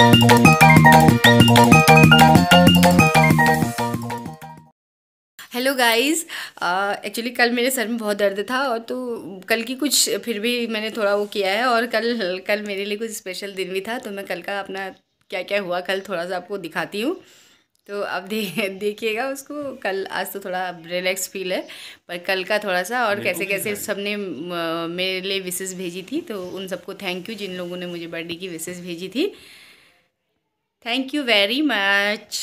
Hello guys actually कल मेरे sir में बहुत दर्द था और तो कल की कुछ फिर भी मैंने थोड़ा वो किया है और कल कल मेरे लिए कुछ स्पेशल दिन भी था तो मैं कल का अपना क्या क्या हुआ कल थोड़ा सा आपको दिखाती हूँ। तो अब दे देखिएगा उसको कल आज तो थोड़ा रिलैक्स फील है पर कल का थोड़ा सा और कैसे कैसे सबने मेरे लिए विशेष भेजी थी तो उन सबको थैंक यू जिन लोगों ने मुझे बर्थडे की विशेष भेजी थी। Thank you very much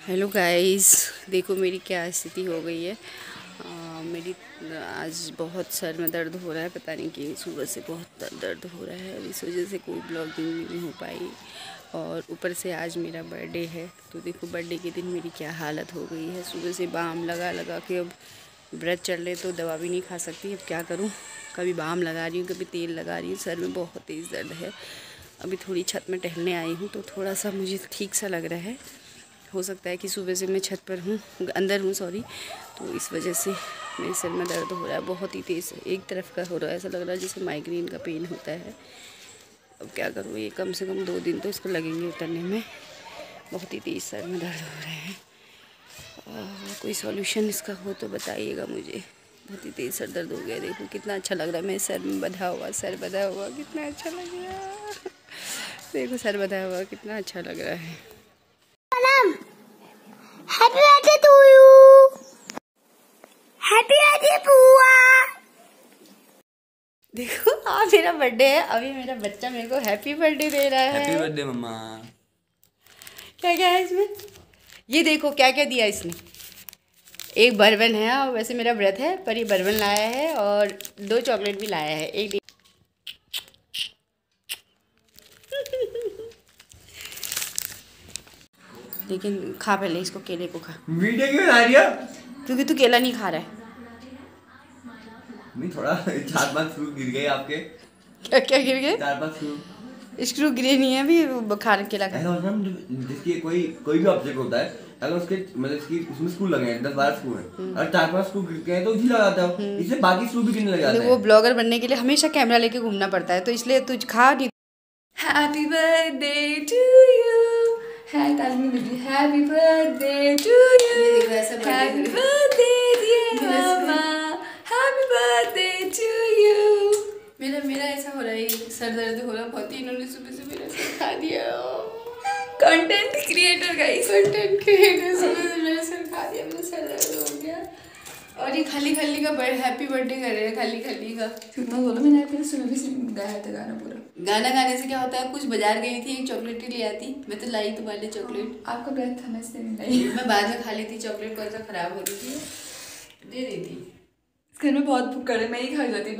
hello guys देखो मेरी क्या स्थिति हो गई है। आ, मेरी आज बहुत सर में दर्द हो रहा है। पता नहीं कि सुबह से बहुत दर्द हो रहा है। इस वजह से कोई ब्लॉगिंग नहीं हो पाई। और ऊपर से आज मेरा बर्थडे है। तो देखो बर्थडे के दिन मेरी क्या हालत हो गई है। सुबह से बाम लगा लगा के अब व्रत चल रहे तो दवा भी नहीं खा सकती। अब क्या करूँ? कभी बाम लगा रही हूँ कभी तेल लगा रही हूँ। सर में बहुत तेज़ दर्द है। अभी थोड़ी छत में टहलने आई हूँ तो थोड़ा सा मुझे ठीक सा लग रहा है। हो सकता है कि सुबह से मैं छत पर हूँ, अंदर हूँ सॉरी तो इस वजह से मेरे सिर में दर्द हो रहा है, बहुत ही तेज़ एक तरफ़ का हो रहा है, ऐसा लग रहा है जैसे माइग्रेन का पेन होता है। अब क्या करूँ, ये कम से कम दो दिन तो इसको लगेंगे उतरने में। बहुत ही तेज़ सर में दर्द हो रहे हैं। कोई सॉल्यूशन इसका हो तो बताइएगा मुझे। बहुत ही तेज़ सर दर्द हो गया, देखो कितना अच्छा लग रहा है, मेरे सर में बधा हुआ, सर बधा हुआ, कितना अच्छा लग रहा देखो सर बधा हुआ कितना अच्छा लग रहा है। Happy birthday to you happy birthday बुआ. देखो आज मेरा बर्थडे है अभी मेरा बच्चा मेरे को हैप्पी बर्थडे दे रहा है। हैप्पी बर्थडे मम्मा। क्या क्या है इसमें? ये देखो क्या क्या दिया इसने। एक बर्बन है और वैसे मेरा व्रत है पर ये बर्बन लाया है और दो चॉकलेट भी लाया है एक लेकिन खा पहले इसको केले को खा। वीडियो क्यों बना रही है? क्योंकि तू केला नहीं खा रहा है। नहीं थोड़ा चार पाँच स्क्रू गिर गए आपके। क्या क्या गिर गए? चार पाँच स्क्रू स्क्रू गिरे नहीं है अभी खा केला खा ऐसा होता है जिसकी कोई कोई भी ऑब्जेक्ट होता है अगर उसके मतलब इसकी उसमें स्क्रू लगे हैं दस बारह स्क्रू हैं हम्म। और चार पाँच स्क्रू गिर गए तो उसी लगाता है। इससे बाकी स्क्रू भी गिरने लग जाते वो ब्लॉगर बनने के लिए हमेशा कैमरा लेके घूमना पड़ता है तो इसलिए तुझ खा नहीं हैप्पी बर्थडे टू यू है ताली में happy birthday to you happy birthday dear mama happy birthday to you मेरा मेरा ऐसा हो रहा है सर दर्द हो रहा बहुत ही इन्होंने सुबह सुबह मेरा खा दिया। Content creator guys content creator सुबह सुबह मेरा सर खा दिया मेरा सर दर्द हो गया और खाली खाली का हैप्पी बर्थडे कर रहे हैं खाली खाली का। कितना बोलो मैंने फिर सुबह भी गाया था गाना पूरा। गाना गाने से क्या होता है कुछ बाज़ार गई थी एक चॉकलेट ही ले आती। मैं तो लाई तुम्हारे लिए चॉकलेट। आपका ब्रेथ था मैं इसलिए नहीं लाई। मैं बाद में खा ली थी चॉकलेट कौन सा खराब हो रही थी। दे देती। इस घर में बहुत भूख करे मैं ही खा जाती